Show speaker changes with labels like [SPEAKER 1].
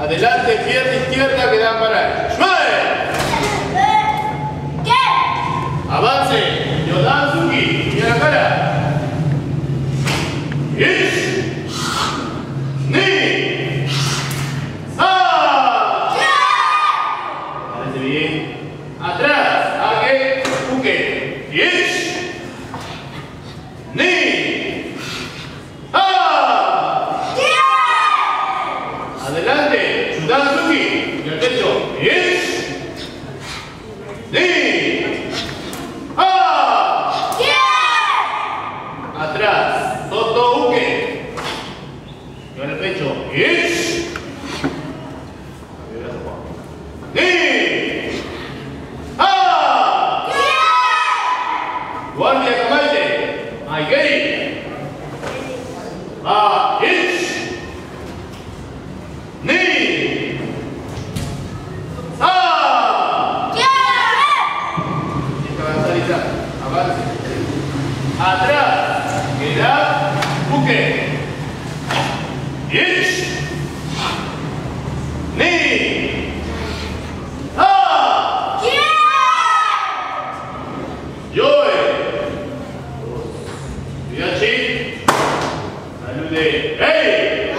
[SPEAKER 1] Adelante, pierna izquierda que dan para ¡Suave!
[SPEAKER 2] ¿Qué?
[SPEAKER 1] Avance. Yodansuki. Y a la cara. Ish. Ni. Sa. Parece bien. Atrás. Age. Uke. Ish. Ni. Ah. Yudansuki. Y. Ni. Ah. Atrás, Toto Uke. Y ahora el pecho. Ish. Ni. Ah. Guardia Kamaite. Aigei. Ah. Ish. Ni. Ah. Tiene que avanzar, Isa. Avance. Atrás. Queda. Buque. Ish. Ni. Ah. Joe. Cuidado, Salude. ¡Hey!